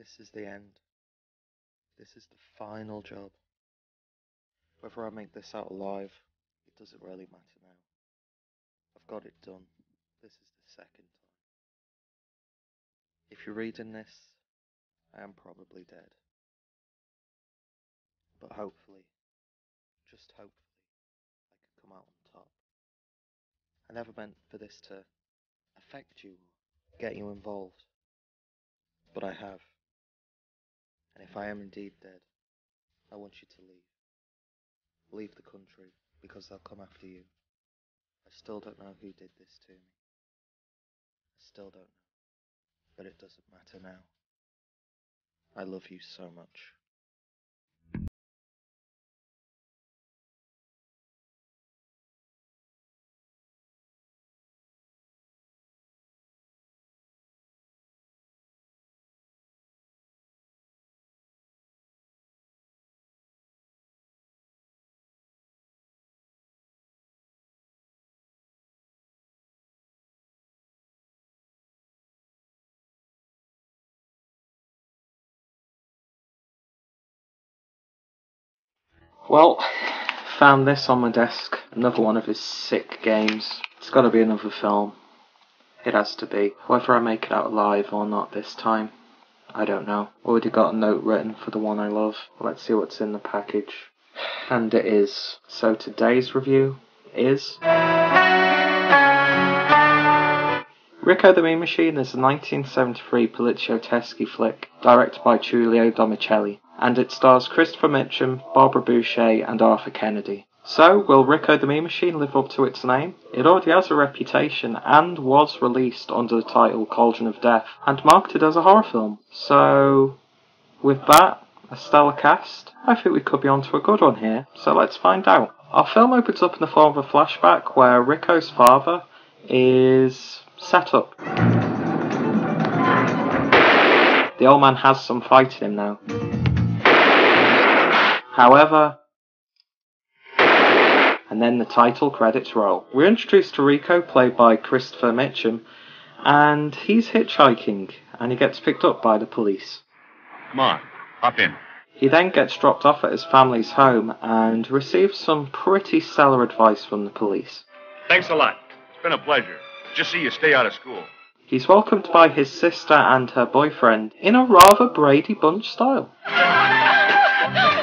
This is the end. This is the final job. Whether I make this out alive, it doesn't really matter now. I've got it done. This is the second time. If you're reading this, I am probably dead. But hopefully, just hopefully, I can come out on top. I never meant for this to affect you or get you involved. But I have. And if I am indeed dead, I want you to leave. Leave the country, because they'll come after you. I still don't know who did this to me. I still don't know. But it doesn't matter now. I love you so much. Well, found this on my desk. Another one of his sick games. It's gotta be another film. It has to be. Whether I make it out alive or not this time, I don't know. Already got a note written for the one I love. Let's see what's in the package. And it is. So today's review is. Ricco the Mean Machine is a 1973 Poliziotteschi flick, directed by Tulio Demicheli, and it stars Christopher Mitchum, Barbara Bouchet, and Arthur Kennedy. So, will Ricco the Mean Machine live up to its name? It already has a reputation and was released under the title Cauldron of Death and marketed as a horror film. So, with that, a stellar cast, I think we could be onto a good one here. So let's find out. Our film opens up in the form of a flashback where Ricco's father is set up. The old man has some fight in him now. However, and then the title credits roll. We're introduced to Ricco, played by Christopher Mitchum, and he's hitchhiking, and he gets picked up by the police. Come on, hop in. He then gets dropped off at his family's home and receives some pretty stellar advice from the police. Thanks a lot. It's been a pleasure. Just see you stay out of school. He's welcomed by his sister and her boyfriend in a rather Brady Bunch style.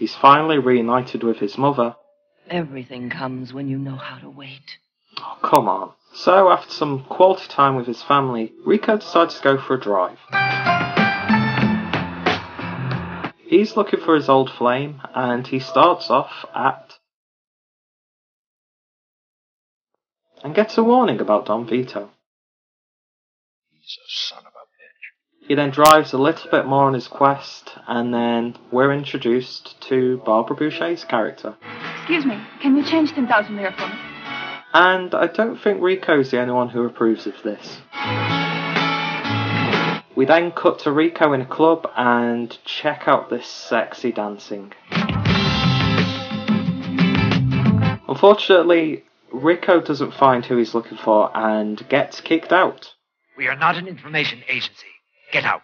He's finally reunited with his mother. Everything comes when you know how to wait. Oh, come on. So, after some quality time with his family, Ricco decides to go for a drive. He's looking for his old flame, and he starts off at. and gets a warning about Don Vito. He's a son of a bitch. He then drives a little bit more on his quest, and then we're introduced to Barbara Bouchet's character. Excuse me, can you change 10,000 lira for me? And I don't think Ricco's the only one who approves of this. We then cut to Ricco in a club and check out this sexy dancing. Unfortunately, Ricco doesn't find who he's looking for and gets kicked out. We are not an information agency. Get out.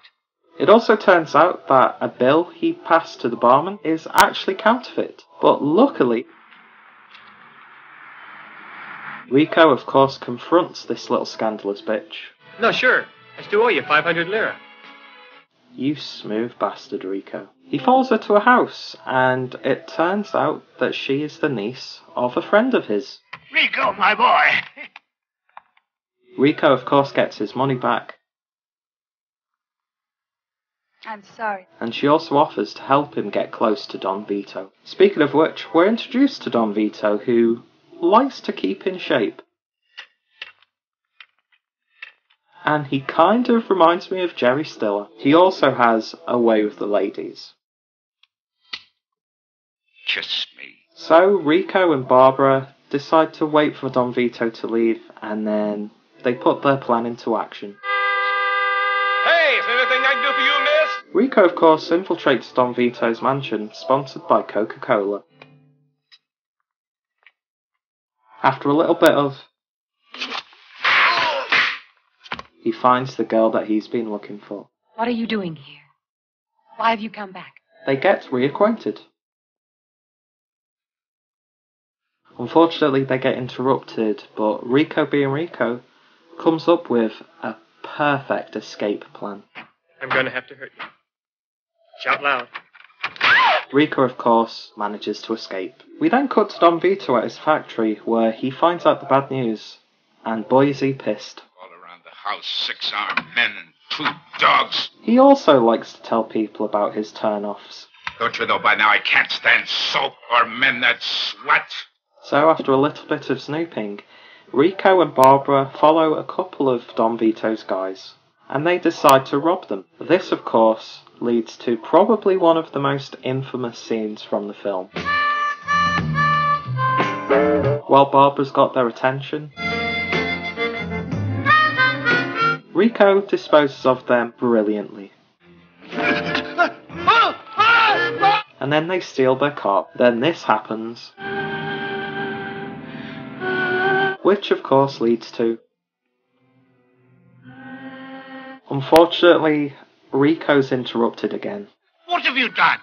It also turns out that a bill he passed to the barman is actually counterfeit. But luckily, Ricco, of course, confronts this little scandalous bitch. No, sure. I still owe you 500 lira. You smooth bastard, Ricco. He follows her to a house, and it turns out that she is the niece of a friend of his. Ricco, my boy. Ricco, of course, gets his money back, I'm sorry. and she also offers to help him get close to Don Vito. Speaking of which, we're introduced to Don Vito, who likes to keep in shape. And he kind of reminds me of Jerry Stiller. He also has a way with the ladies. Kiss me. So Ricco and Barbara decide to wait for Don Vito to leave, and then they put their plan into action. Hey, is there anything I can do for you, miss? Ricco, of course, infiltrates Don Vito's mansion, sponsored by Coca Cola. After a little bit of. He finds the girl that he's been looking for. What are you doing here? Why have you come back? They get reacquainted. Unfortunately, they get interrupted, but Ricco being Ricco comes up with a perfect escape plan. I'm going to have to hurt you. Shout loud. Ricco, of course, manages to escape. We then cut to Don Vito at his factory, where he finds out the bad news, and boy is he pissed. All around the house, six armed men and two dogs. He also likes to tell people about his turn-offs. Don't you know by now I can't stand soap or men that sweat? So after a little bit of snooping, Ricco and Barbara follow a couple of Don Vito's guys, and they decide to rob them. This, of course, leads to probably one of the most infamous scenes from the film. While Barbara's got their attention, Ricco disposes of them brilliantly. And then they steal their car. Then this happens. Which, of course, leads to. Unfortunately, Ricco's interrupted again. What have you done?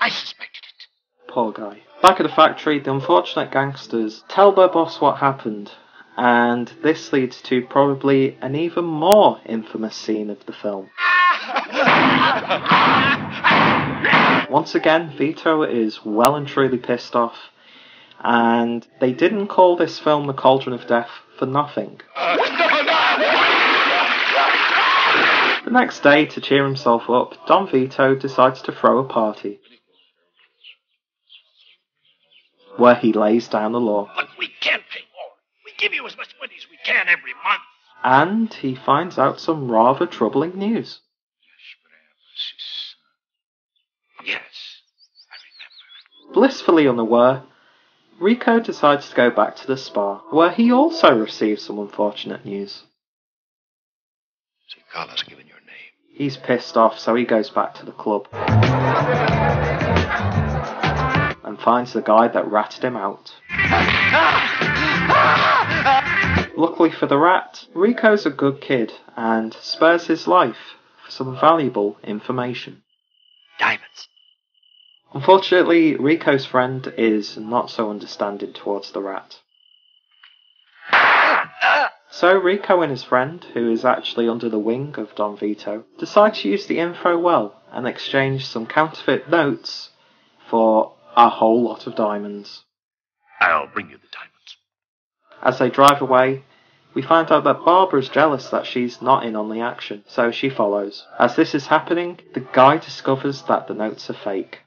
I suspected it. Poor guy. Back at the factory, the unfortunate gangsters tell their boss what happened, and this leads to probably an even more infamous scene of the film. Once again, Vito is well and truly pissed off, and they didn't call this film The Cauldron of Death for nothing. Uh, The next day, to cheer himself up, Don Vito decides to throw a party. Where he lays down the law. But we can't pay more. We give you as much money as we can every month. And he finds out some rather troubling news. Yes, I remember. Blissfully unaware, Ricco decides to go back to the spa, where he also receives some unfortunate news. St. Carlos given your name. He's pissed off, so he goes back to the club. And finds the guy that ratted him out. Luckily for the rat, Ricco's a good kid and spares his life for some valuable information. Diamonds. Unfortunately, Ricco's friend is not so understanding towards the rat. So Ricco and his friend, who is actually under the wing of Don Vito, decide to use the info well and exchange some counterfeit notes for a whole lot of diamonds. I'll bring you the diamonds. As they drive away, we find out that Barbara's jealous that she's not in on the action, so she follows. As this is happening, the guy discovers that the notes are fake.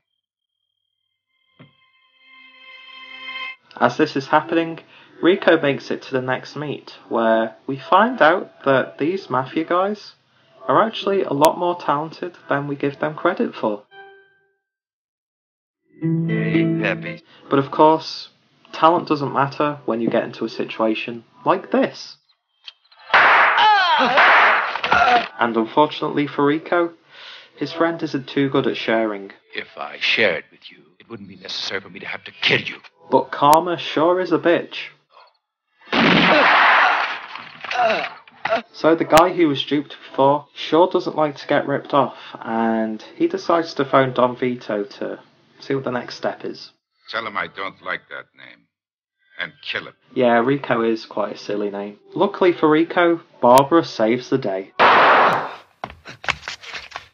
As this is happening, Ricco makes it to the next meet, where we find out that these mafia guys are actually a lot more talented than we give them credit for. But of course, talent doesn't matter when you get into a situation like this. And unfortunately for Ricco, his friend isn't too good at sharing. If I shared with you, it wouldn't be necessary for me to have to kill you. But Karma sure is a bitch. So the guy who was duped before sure doesn't like to get ripped off, and he decides to phone Don Vito to see what the next step is. Tell him I don't like that name. And kill him. Yeah, Ricco is quite a silly name. Luckily for Ricco, Barbara saves the day. A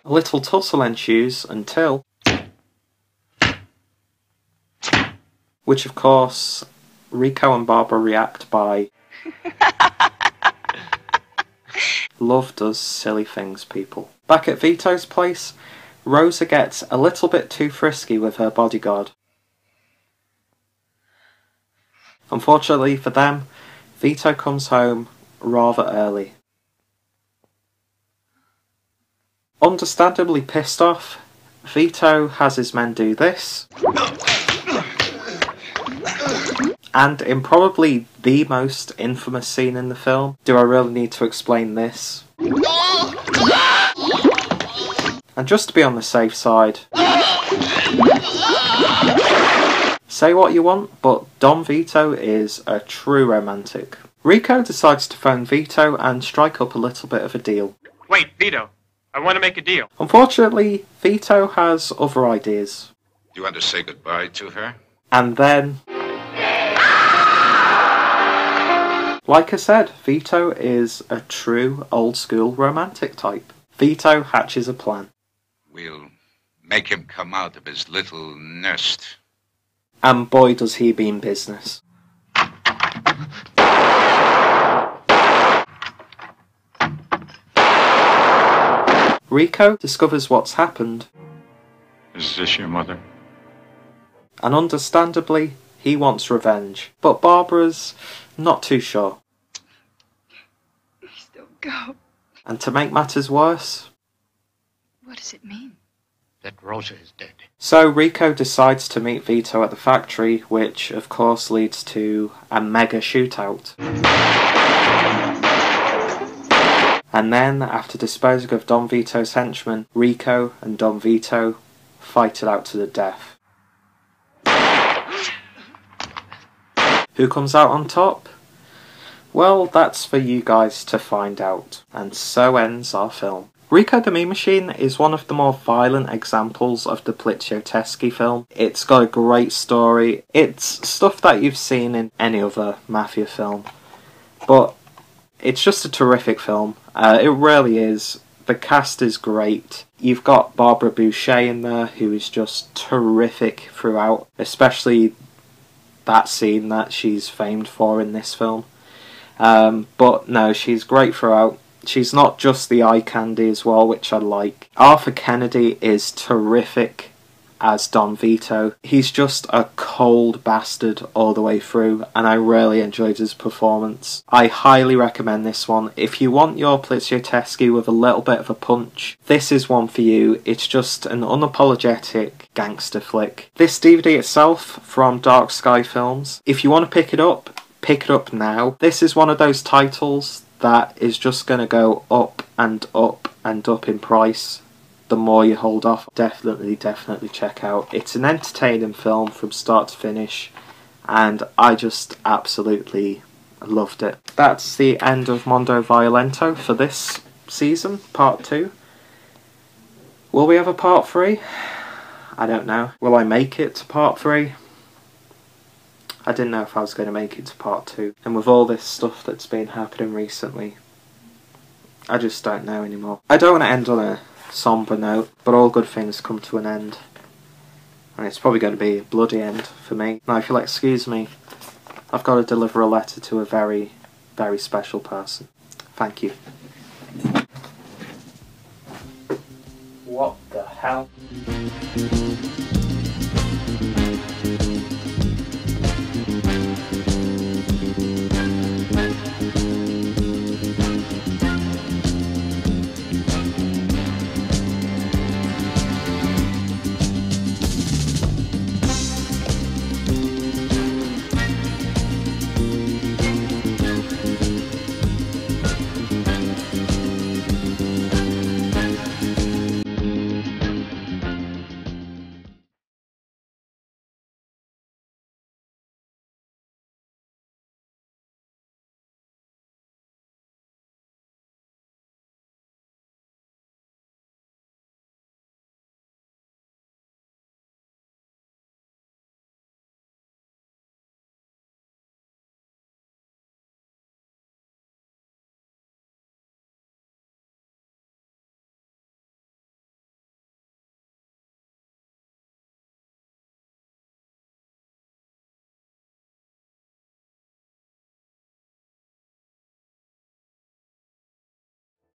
little tussle ensues until. Which, of course, Ricco and Barbara react by. Love does silly things, people. Back at Vito's place, Rosa gets a little bit too frisky with her bodyguard. Unfortunately for them, Vito comes home rather early. Understandably pissed off, Vito has his men do this. And in probably the most infamous scene in the film, do I really need to explain this? And just to be on the safe side, say what you want, but Don Vito is a true romantic. Ricco decides to phone Vito and strike up a little bit of a deal. Wait, Vito. I want to make a deal. Unfortunately, Vito has other ideas. Do you want to say goodbye to her? And then. Like I said, Vito is a true old school romantic type. Vito hatches a plan. We'll make him come out of his little nest. And boy, does he mean business. Ricco discovers what's happened, Is this your mother? and understandably, he wants revenge. But Barbara's not too sure. Please don't go. And to make matters worse, What does it mean? That Rosa is dead. so Ricco decides to meet Vito at the factory, which of course leads to a mega shootout. And then, after disposing of Don Vito's henchmen, Ricco and Don Vito fight it out to the death. Who comes out on top? Well, that's for you guys to find out. And so ends our film. Ricco the Mean Machine is one of the more violent examples of the Poliziotteschi film. It's got a great story. It's stuff that you've seen in any other mafia film. But it's just a terrific film. Uh, it really is. The cast is great. You've got Barbara Bouchet in there, who is just terrific throughout, especially that scene that she's famed for in this film. Um, but no, she's great throughout. She's not just the eye candy as well, which I like. Arthur Kennedy is terrific as Don Vito. He's just a cold bastard all the way through, and I really enjoyed his performance. I highly recommend this one. If you want your Poliziotteschi with a little bit of a punch, this is one for you. It's just an unapologetic gangster flick. This DVD itself from Dark Sky Films, if you want to pick it up, pick it up now. This is one of those titles that is just going to go up and up and up in price the more you hold off. Definitely, definitely check out. It's an entertaining film from start to finish, and I just absolutely loved it. That's the end of Mondo Violento for this season, part two. Will we have a part three? I don't know. Will I make it to part three? I didn't know if I was going to make it to part two. And with all this stuff that's been happening recently, I just don't know anymore. I don't want to end on a somber note, but all good things come to an end. And it's probably going to be a bloody end for me. Now, if you'll excuse me, I've got to deliver a letter to a very, very special person. Thank you. What the hell?